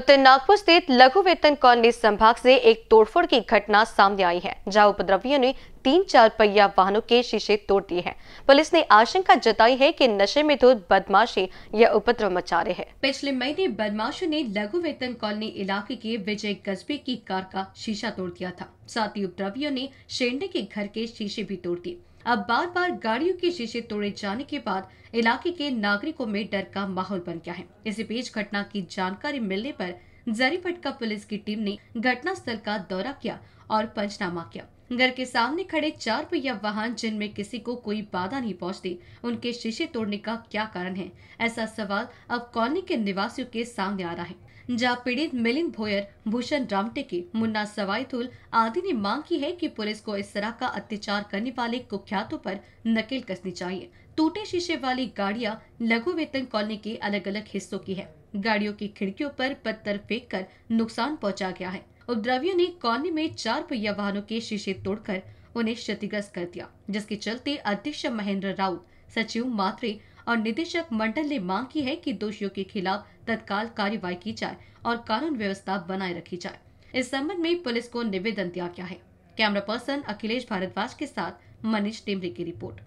उत्तर नागपुर स्थित लघु वेतन कॉलोनी संभाग से एक तोड़फोड़ की घटना सामने आई है, जहाँ उपद्रवियों ने तीन चार पहिया वाहनों के शीशे तोड़ दिए हैं। पुलिस ने आशंका जताई है कि नशे में धुत बदमाशी यह उपद्रव मचा रहे हैं। पिछले महीने बदमाशों ने लघु वेतन कॉलोनी इलाके के विजय कस्बे की कार का शीशा तोड़ दिया था। साथ ही उपद्रवियों ने शेंडे के घर के शीशे भी तोड़ दिए। अब बार बार गाड़ियों के शीशे तोड़े जाने के बाद इलाके के नागरिकों में डर का माहौल बन गया है। इसी बीच घटना की जानकारी मिलने पर जरीपटका पुलिस की टीम ने घटना स्थल का दौरा किया और पंचनामा किया। घर के सामने खड़े चार पहिया वाहन जिनमें किसी को कोई बाधा नहीं पहुँचती, उनके शीशे तोड़ने का क्या कारण है? ऐसा सवाल अब कॉलोनी के निवासियों के सामने आ रहा है। जहाँ पीड़ित मिलिंद भोयर, भूषण रामटेके मुन्ना सवाईथुल आदि ने मांग की है कि पुलिस को इस तरह का अत्याचार करने वाले कुख्यातों पर नकेल कसनी चाहिए। टूटे शीशे वाली गाड़ियाँ लघु वेतन कॉलोनी के अलग अलग हिस्सों की है। गाड़ियों की खिड़कियों पर पत्थर फेंक कर नुकसान पहुँचा गया है। उपद्रवियों ने कॉलोनी में चार पहिया वाहनों के शीशे तोड़कर उन्हें क्षतिग्रस्त कर दिया, जिसके चलते अध्यक्ष महेंद्र राउत, सचिव मात्रे और निदेशक मंडल ने मांग की है कि दोषियों के खिलाफ तत्काल कार्यवाही की जाए और कानून व्यवस्था बनाए रखी जाए। इस संबंध में पुलिस को निवेदन दिया गया है। कैमरा पर्सन अखिलेश भारद्वाज के साथ मनीष टेमरे की रिपोर्ट।